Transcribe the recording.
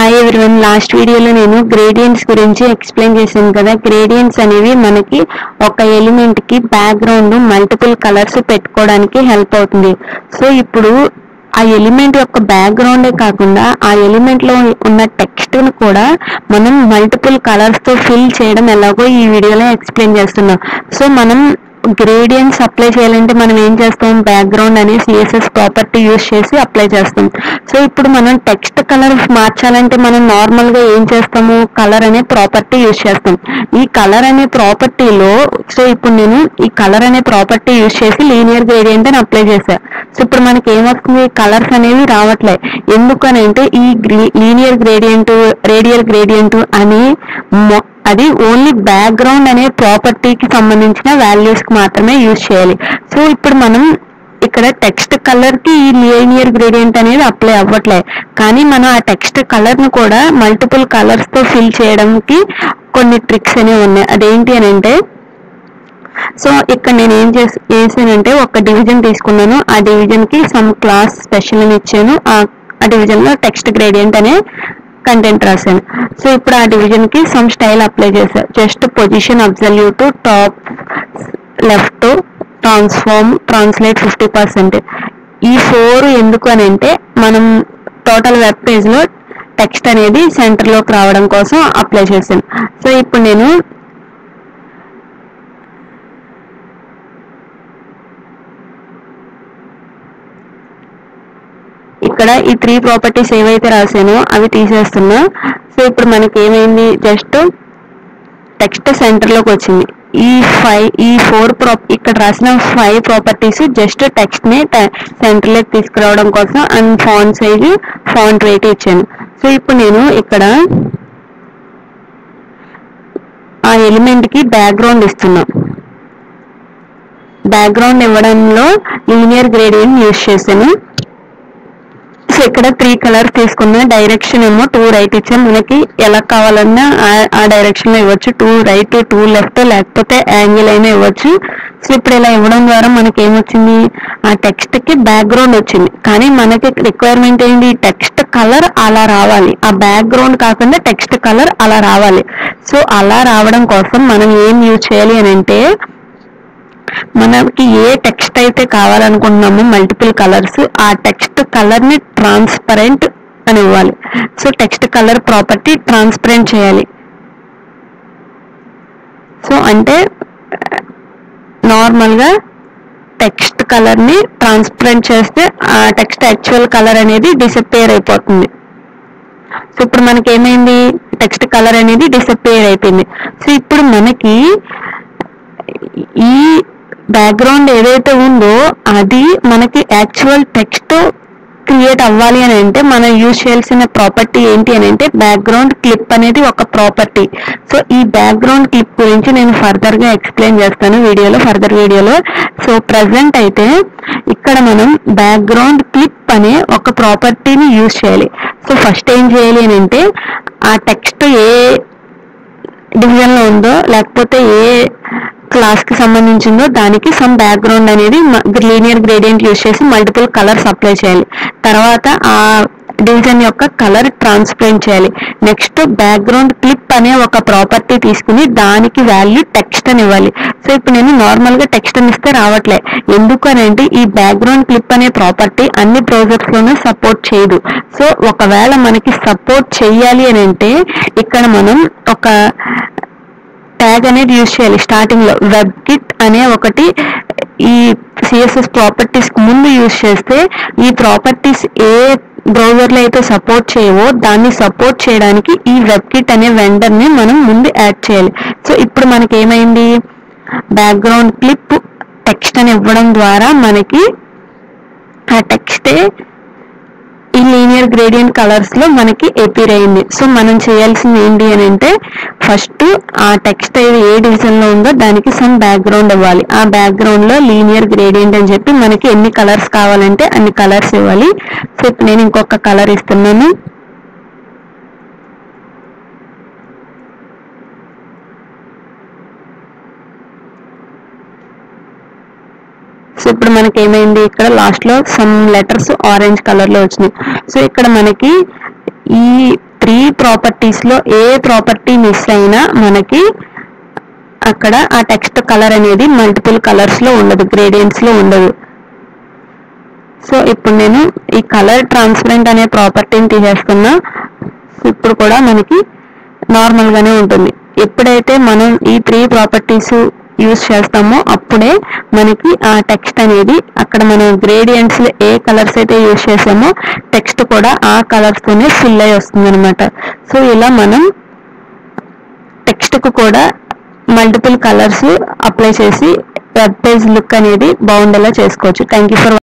Hi everyone last వీడియోలో నేను gradients గురించి ఎక్స్ప్లెయిన్ చేశాను కదా. గ్రేడియంట్స్ అనేవి మనకి ఒక ఎలిమెంట్కి బ్యాక్గ్రౌండ్ మల్టిపుల్ కలర్స్ పెట్టుకోవడానికి హెల్ప్ అవుతుంది. సో ఇప్పుడు ఆ ఎలిమెంట్ యొక్క బ్యాక్గ్రౌండే కాకుండా ఆ ఎలిమెంట్లో ఉన్న టెక్స్ట్ను కూడా మనం మల్టిపుల్ కలర్స్తో ఫిల్ చేయడం ఎలాగో ఈ వీడియోలో ఎక్స్ప్లెయిన్ చేస్తున్నాం. సో మనం గ్రేడియంట్స్ అప్లై చేయాలంటే మనం ఏం చేస్తాం? బ్యాక్గ్రౌండ్ అనే సిఎస్ఎస్ ప్రాపర్టీ యూస్ చేసి అప్లై చేస్తాం. సో ఇప్పుడు మనం టెక్స్ట్ కలర్ మార్చాలంటే మనం నార్మల్గా ఏం చేస్తాము? కలర్ అనే ప్రాపర్టీ యూస్ చేస్తాం. ఈ కలర్ అనే ప్రాపర్టీలో సో ఇప్పుడు నేను ఈ కలర్ అనే ప్రాపర్టీ యూస్ చేసి లీనియర్ గ్రేడియంట్ అని అప్లై చేశాను సో ఇప్పుడు మనకి ఏమొస్తుంది? కలర్స్ అనేవి రావట్లే. ఎందుకనంటే ఈ లీనియర్ గ్రేడియంట్ రేడియల్ గ్రేడియంట్ అని అది ఓన్లీ బ్యాక్గ్రౌండ్ అనే ప్రాపర్టీకి సంబంధించిన వాల్యూస్కి మాత్రమే యూజ్ చేయాలి. సో ఇప్పుడు మనం ఇక్కడ టెక్స్ట్ కలర్కి ఈ లియనియర్ గ్రేడియంట్ అనేది అప్లై అవ్వట్లే. కానీ మనం ఆ టెక్స్ట్ కలర్ను కూడా మల్టిపుల్ కలర్స్తో ఫిల్ చేయడానికి కొన్ని ట్రిక్స్ అనేవి ఉన్నాయి. అదేంటి అని అంటే సో ఇక్కడ నేను ఏం చేసి చేశానంటే ఒక డివిజన్ తీసుకున్నాను. ఆ డివిజన్కి సమ్ క్లాస్ స్పెషల్ అని ఇచ్చాను. ఆ ఆ డివిజన్లో టెక్స్ట్ గ్రేడియంట్ అనే కంటెంట్ రాశాను. సో ఇప్పుడు ఆ డివిజన్కి సమ్ స్టైల్ అప్లై చేశాను just position absolute top left transform translate fifty percent ఈ ఫోర్ ఎందుకు అని అంటే మనం టోటల్ వెబ్ పేజ్లో టెక్స్ట్ అనేది సెంటర్లోకి రావడం కోసం అప్లై చేశాను. సో ఇప్పుడు నేను ఇక్కడ ఈ త్రీ ప్రాపర్టీస్ ఏవైతే రాసానో అవి తీసేస్తున్నా. సో ఇప్పుడు మనకి ఏమైంది జస్ట్ టెక్స్ట్ సెంటర్లోకి వచ్చింది. ఈ ఫైవ్ ఈ ఫోర్ ప్రా ఇక్కడ రాసిన ఫైవ్ ప్రాపర్టీస్ జస్ట్ టెక్స్ట్ని సెంటర్లోకి తీసుకురావడం కోసం and font size font weight ఇచ్చాను. సో ఇప్పుడు నేను ఇక్కడ ఆ ఎలిమెంట్కి బ్యాక్గ్రౌండ్ ఇస్తున్నా. బ్యాక్గ్రౌండ్ ఇవ్వడంలో లీనియర్ గ్రేడియంట్ యూస్ చేశాను. సో ఇక్కడ త్రీ కలర్స్ తీసుకున్న డైరెక్షన్ ఏమో టూ రైట్ ఇచ్చాం మనకి ఎలా కావాలన్నా ఆ- ఆ డైరెక్షన్లో ఇవ్వచ్చు. టూ రైట్ టూ లెఫ్ట్ లేకపోతే యాంగిల్ అయినా ఇవ్వచ్చు. సో ఇప్పుడు ఇలా ఇవ్వడం ద్వారా మనకి ఏమొచ్చింది ఆ టెక్స్ట్కి బ్యాక్గ్రౌండ్ వచ్చింది. కానీ మనకి రిక్వైర్మెంట్ ఏంటి? టెక్స్ట్ కలర్ అలా రావాలి. ఆ బ్యాక్గ్రౌండ్ కాకుండా టెక్స్ట్ కలర్ అలా రావాలి. సో అలా రావడం కోసం మనం ఏం యూజ్ చేయాలి అని అంటే మనకి ఏ టెక్స్ట్ అయితే కావాలనుకుంటున్నామో మల్టిపుల్ కలర్స్ ఆ టెక్స్ట్ కలర్ని ట్రాన్స్పరెంట్ అని ఇవ్వాలి. So text colour property transparent చేయాలి. సో అంటే నార్మల్గా టెక్స్ట్ కలర్ని ట్రాన్స్పరెంట్ చేస్తే ఆ టెక్స్ట్ యాక్చువల్ కలర్ అనేది డిసప్పేర్ అయిపోతుంది. సో ఇప్పుడు మనకి ఏమైంది టెక్స్ట్ కలర్ అనేది డిసప్పేర్ అయిపోయింది. సో ఇప్పుడు మనకి ఈ బ్యాక్గ్రౌండ్ ఏదైతే ఉందో అది మనకి యాక్చువల్ టెక్స్ట్ క్రియేట్ అవ్వాలి అని అంటే మనం యూజ్ చేయాల్సిన ప్రాపర్టీ ఏంటి అని అంటే బ్యాక్గ్రౌండ్ క్లిప్ అనేది ఒక ప్రాపర్టీ సో ఈ బ్యాక్గ్రౌండ్ క్లిప్ గురించి నేను ఫర్దర్గా ఎక్స్ప్లెయిన్ చేస్తాను వీడియోలో ఫర్దర్ వీడియోలో. సో ప్రజెంట్ అయితే ఇక్కడ మనం బ్యాక్గ్రౌండ్ క్లిప్ అనే ఒక ప్రాపర్టీని యూజ్ చేయాలి. సో ఫస్ట్ ఏం చేయాలి అని అంటే ఆ టెక్స్ట్ ఏ డివిజన్లో ఉందో లేకపోతే ఏ క్లాస్కి సంబంధించిందో దానికి సమ్ బ్యాక్గ్రౌండ్ అనేది లీనియర్ గ్రేడియంట్ యూస్ చేసి మల్టిపుల్ కలర్స్ అప్లై చేయాలి. తర్వాత ఆ డివిజన్ యొక్క కలర్ ట్రాన్స్పరెంట్ చేయాలి. నెక్స్ట్ బ్యాక్గ్రౌండ్ క్లిప్ అనే ఒక ప్రాపర్టీ తీసుకుని దానికి వాల్యూ టెక్స్ట్ అని ఇవ్వాలి. సో ఇప్పుడు నేను నార్మల్గా టెక్స్ట్ అని ఇస్తే రావట్లే. ఎందుకు అని అంటే ఈ బ్యాక్గ్రౌండ్ క్లిప్ అనే ప్రాపర్టీ అన్ని బ్రౌజర్స్ లోనూ సపోర్ట్ చేయదు. సో ఒకవేళ మనకి సపోర్ట్ చేయాలి అని అంటే ఇక్కడ మనం ఒక ట్యాగ్ అనేది యూజ్ చేయాలి. స్టార్టింగ్లో వెబ్ కిట్ అనే ఒకటి ఈ సిఎస్ఎస్ ప్రాపర్టీస్కి ముందు యూజ్ చేస్తే ఈ ప్రాపర్టీస్ ఏ బ్రౌజర్లో అయితే సపోర్ట్ చేయవో దాన్ని సపోర్ట్ చేయడానికి ఈ వెబ్ కిట్ అనే వెండర్ని మనం ముందు యాడ్ చేయాలి. సో ఇప్పుడు మనకి ఏమైంది? బ్యాక్గ్రౌండ్ క్లిప్ టెక్స్ట్ అని ఇవ్వడం ద్వారా మనకి ఆ టెక్స్టే ఈ లీనియర్ గ్రేడియంట్ కలర్స్లో మనకి ఎపీర్ అయింది. సో మనం చేయాల్సింది ఏంటి అని అంటే ఫస్ట్ ఆ టెక్స్ట్ ఏ డివిజన్లో ఉందో దానికి సమ్ బ్యాక్గ్రౌండ్ ఇవ్వాలి. ఆ బ్యాక్గ్రౌండ్లో లీనియర్ గ్రేడియంట్ అని చెప్పి మనకి ఎన్ని కలర్స్ కావాలంటే అన్ని కలర్స్ ఇవ్వాలి. సో నేను ఇంకొక కలర్ ఇస్తున్నాను. ఇప్పుడు మనకి ఏమైంది ఇక్కడ లాస్ట్లో సమ్ లెటర్స్ ఆరెంజ్ కలర్లో వచ్చినాయి. సో ఇక్కడ మనకి ఈ త్రీ ప్రాపర్టీస్లో ఏ ప్రాపర్టీ మిస్ అయినా మనకి అక్కడ ఆ టెక్స్ట్ కలర్ అనేది మల్టిపుల్ కలర్స్లో ఉండదు గ్రేడియంట్స్లో ఉండదు. సో ఇప్పుడు నేను ఈ కలర్ ట్రాన్స్పరెంట్ అనే ప్రాపర్టీని తీసేస్తున్నా ఇప్పుడు కూడా మనకి నార్మల్ గానే ఉంటుంది. ఎప్పుడైతే మనం ఈ త్రీ ప్రాపర్టీస్ యూస్ చేస్తామో అప్పుడే మనకి ఆ టెక్స్ట్ అనేది అక్కడ మనం గ్రేడియంట్స్ ఏ కలర్స్ అయితే యూస్ చేసామో టెక్స్ట్ కూడా ఆ కలర్స్ తోనే ఫిల్ అయి వస్తుంది అనమాట సో ఇలా మనం టెక్స్ట్కు కూడా మల్టిపుల్ కలర్స్ అప్లై చేసి వెబ్ పేజ్ లుక్ అనేది బాగుండేలా చేసుకోవచ్చు. Thank you for